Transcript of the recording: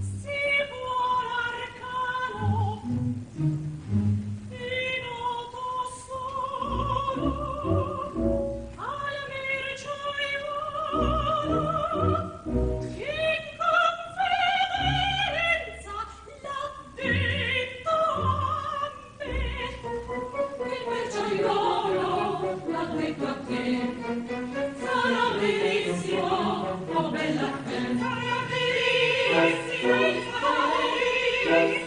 si può l'arcano. E noto solo al mercio e volo che in confidenza l'ha detto a me. E te. Thank you.